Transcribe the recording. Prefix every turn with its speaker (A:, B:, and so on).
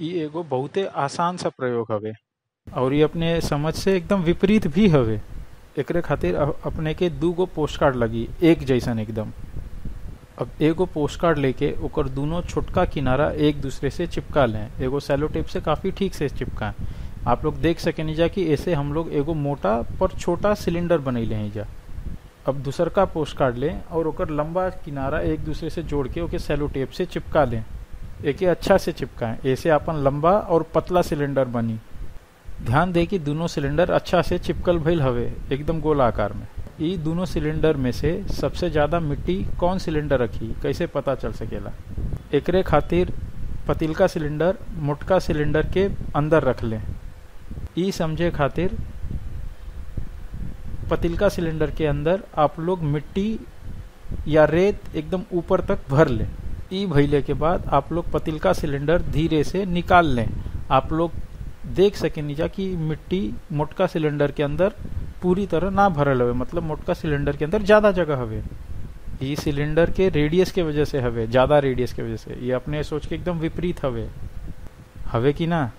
A: ई एगो बहुते आसान सा प्रयोग हवे, और ये अपने समझ से एकदम विपरीत भी हवे। एकरे खातिर अपने के दू गो पोस्ट कार्ड लगी, एक जैसन एकदम। अब एगो पोस्ट कार्ड लेके ओकर दोनों छोटका किनारा एक दूसरे से चिपका लें। एगो सेलो टेप से काफ़ी ठीक से चिपकाएँ आप लोग देख सकेनी जा कि ऐसे हम लोग एगो मोटा पर छोटा सिलेंडर बनैले हैं जा। अब दूसर का पोस्ट कार्ड लें और ओकर लंबा किनारा एक दूसरे से जोड़ के ओके सेलो टेप से चिपका लें। एके अच्छा से चिपकाएँ। ऐसे अपन लंबा और पतला सिलेंडर बनी। ध्यान दे कि दोनों सिलेंडर अच्छा से चिपकल भइल हवे, एकदम गोल आकार में। ई दोनों सिलेंडर में से सबसे ज़्यादा मिट्टी कौन सिलेंडर रखी, कैसे पता चल सकेला? एकरे खातिर पतिलका सिलेंडर, मोटका सिलेंडर के अंदर रख लें। ई समझे खातिर पतिलका सिलेंडर के अंदर आप लोग मिट्टी या रेत एकदम ऊपर तक भर लें। ई भैले के बाद आप लोग पतिल का सिलेंडर धीरे से निकाल लें। आप लोग देख सकें नीचा कि मिट्टी मोटका सिलेंडर के अंदर पूरी तरह ना भरल हवे मतलब मोटका सिलेंडर के अंदर ज़्यादा जगह हवे। ये सिलेंडर के रेडियस के वजह से हवे, ज़्यादा रेडियस के वजह से। ये अपने सोच के एकदम विपरीत हवे। हवे कि ना?